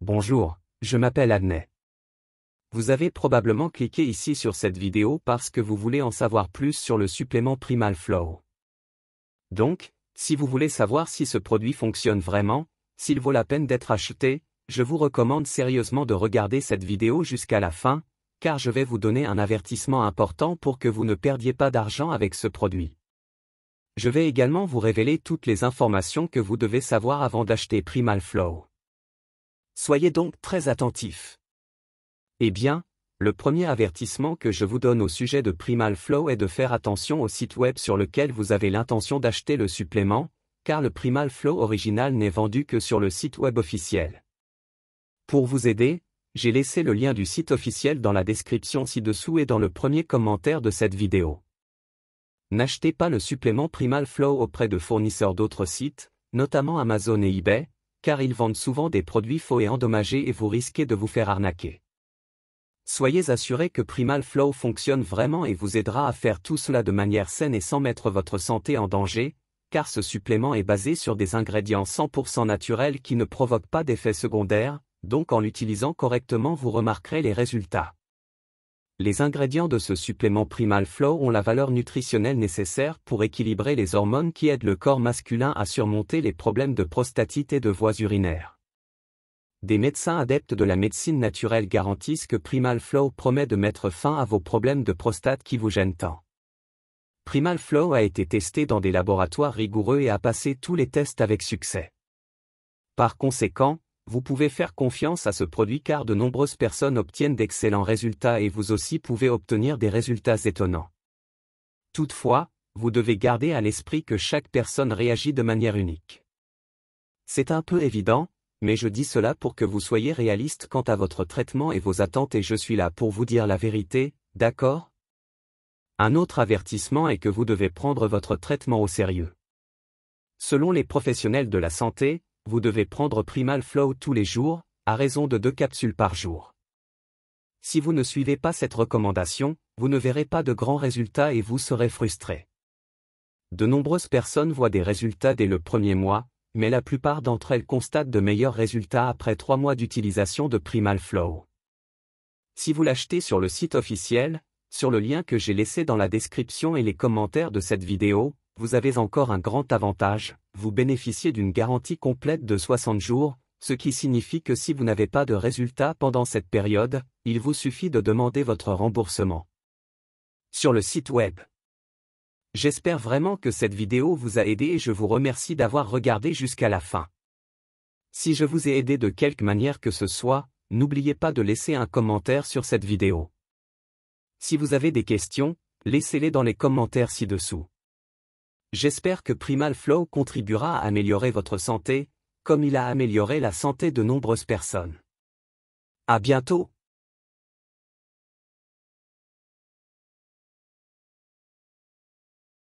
Bonjour, je m'appelle Adney. Vous avez probablement cliqué ici sur cette vidéo parce que vous voulez en savoir plus sur le supplément Primal Flow. Donc, si vous voulez savoir si ce produit fonctionne vraiment, s'il vaut la peine d'être acheté, je vous recommande sérieusement de regarder cette vidéo jusqu'à la fin, car je vais vous donner un avertissement important pour que vous ne perdiez pas d'argent avec ce produit. Je vais également vous révéler toutes les informations que vous devez savoir avant d'acheter Primal Flow. Soyez donc très attentifs. Eh bien, le premier avertissement que je vous donne au sujet de Primal Flow est de faire attention au site web sur lequel vous avez l'intention d'acheter le supplément, car le Primal Flow original n'est vendu que sur le site web officiel. Pour vous aider, j'ai laissé le lien du site officiel dans la description ci-dessous et dans le premier commentaire de cette vidéo. N'achetez pas le supplément Primal Flow auprès de fournisseurs d'autres sites, notamment Amazon et eBay, car ils vendent souvent des produits faux et endommagés et vous risquez de vous faire arnaquer. Soyez assurés que Primal Flow fonctionne vraiment et vous aidera à faire tout cela de manière saine et sans mettre votre santé en danger, car ce supplément est basé sur des ingrédients 100% naturels qui ne provoquent pas d'effets secondaires, donc en l'utilisant correctement vous remarquerez les résultats. Les ingrédients de ce supplément Primal Flow ont la valeur nutritionnelle nécessaire pour équilibrer les hormones qui aident le corps masculin à surmonter les problèmes de prostatite et de voies urinaires. Des médecins adeptes de la médecine naturelle garantissent que Primal Flow promet de mettre fin à vos problèmes de prostate qui vous gênent tant. Primal Flow a été testé dans des laboratoires rigoureux et a passé tous les tests avec succès. Par conséquent, vous pouvez faire confiance à ce produit car de nombreuses personnes obtiennent d'excellents résultats et vous aussi pouvez obtenir des résultats étonnants. Toutefois, vous devez garder à l'esprit que chaque personne réagit de manière unique. C'est un peu évident, mais je dis cela pour que vous soyez réaliste quant à votre traitement et vos attentes et je suis là pour vous dire la vérité, d'accord? Un autre avertissement est que vous devez prendre votre traitement au sérieux. Selon les professionnels de la santé, vous devez prendre Primal Flow tous les jours, à raison de deux capsules par jour. Si vous ne suivez pas cette recommandation, vous ne verrez pas de grands résultats et vous serez frustré. De nombreuses personnes voient des résultats dès le premier mois, mais la plupart d'entre elles constatent de meilleurs résultats après trois mois d'utilisation de Primal Flow. Si vous l'achetez sur le site officiel, sur le lien que j'ai laissé dans la description et les commentaires de cette vidéo, vous avez encore un grand avantage, vous bénéficiez d'une garantie complète de 60 jours, ce qui signifie que si vous n'avez pas de résultat pendant cette période, il vous suffit de demander votre remboursement. Sur le site web. J'espère vraiment que cette vidéo vous a aidé et je vous remercie d'avoir regardé jusqu'à la fin. Si je vous ai aidé de quelque manière que ce soit, n'oubliez pas de laisser un commentaire sur cette vidéo. Si vous avez des questions, laissez-les dans les commentaires ci-dessous. J'espère que Primal Flow contribuera à améliorer votre santé, comme il a amélioré la santé de nombreuses personnes. À bientôt!